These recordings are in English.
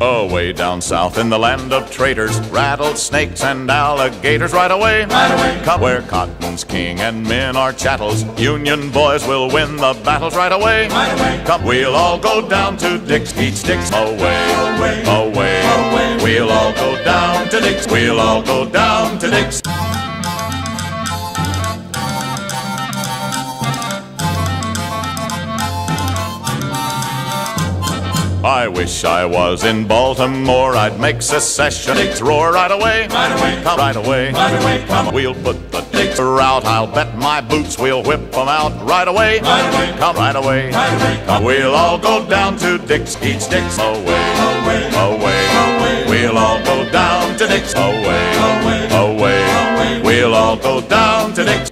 Away down south in the land of traitors, rattlesnakes and alligators. Right away, right away. Come where cotton's king and men are chattels. Union boys will win the battles. Right away, right away. Come, we'll all go down to Dick's, each Dick's away, away, away. away. We'll all go down to Dick's. We'll all go down to Dick's. I wish I was in Baltimore. I'd make secession dicks roar right away. Right away. Come right away. Right away. Come. We'll put the dicks out. I'll bet my boots we'll whip them out right away. Right away. Come right away. Right away. Come. We'll all go down to Dick's. Each Dick's away. Away. Away. Away. We'll all go down to Dick's. Away. Away. Away. Away. We'll all go down to Dick's.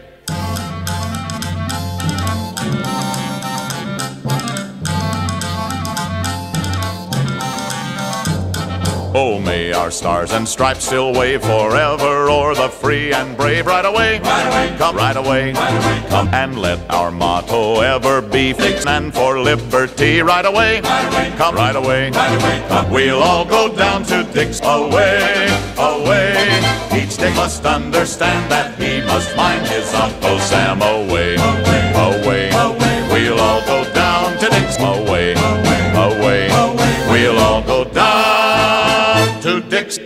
Oh, may our stars and stripes still wave forever o'er the free and brave. Right away, Right away. come right away, Right away. come and let our motto ever be fixed and for liberty. Right away, Right away. come right away, Right away. Come. We'll all go down to Dick's away, away. Each Dick must understand that he must mind his Uncle Sam away, Away. away. Away. dicks.